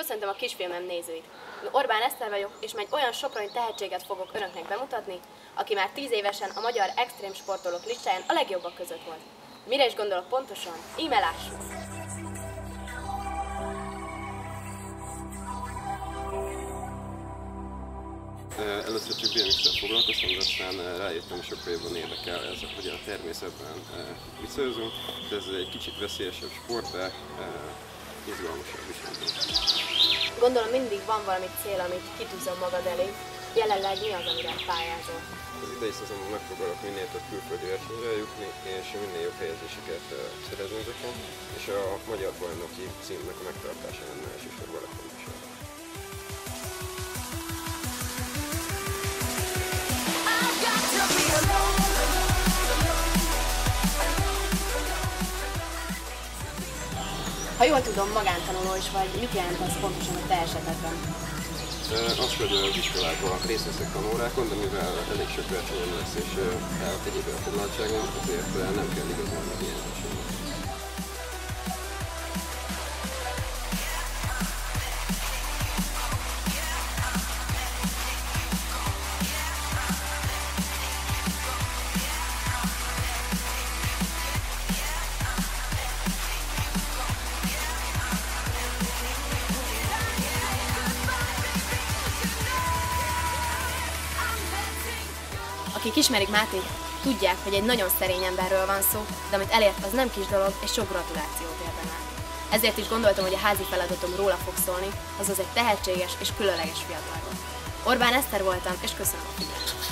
Köszöntöm a kisfilmem nézőit! Orbán Eszter vagyok, és egy olyan soproni tehetséget fogok önöknek bemutatni, aki már 10 évesen a magyar extrém sportolók listáján a legjobbak között volt. Mire is gondolok pontosan? Íme lássuk! Először csak BMX-tel foglalkoztam, de aztán rájöttem, hogy sokkal jobban érdekel ez, hogy a természetben viccőzünk. Ez egy kicsit veszélyesebb sport, de izgalmasabb is. Gondolom mindig van valami cél, amit kitűzöm magad elé. Jelenleg mi az, amire pályázol? Az idei szezonban megpróbálok minél több külföldi versenyre jutni, és minél jobb helyezéseket szerezni ezeken, és a magyar bajnoki címnek a megtartása lenne elsősorban a Ha jól tudom, magántanuló is vagy, mit jelent az pontosan a te esetedben? Azt, hogy az iskolában részt veszek tanórákon, de mivel elég sok versenyem lesz és elhat egyéb elfoglaltságom, azért nem kell igazán ilyen versenynek. Akik ismerik Mátét, tudják, hogy egy nagyon szerény emberről van szó, de amit elért, az nem kis dolog, és sok gratulációt érdemel. Ezért is gondoltam, hogy a házi feladatom róla fog szólni, azaz egy tehetséges és különleges fiatalról. Orbán Eszter voltam, és köszönöm a figyelmet!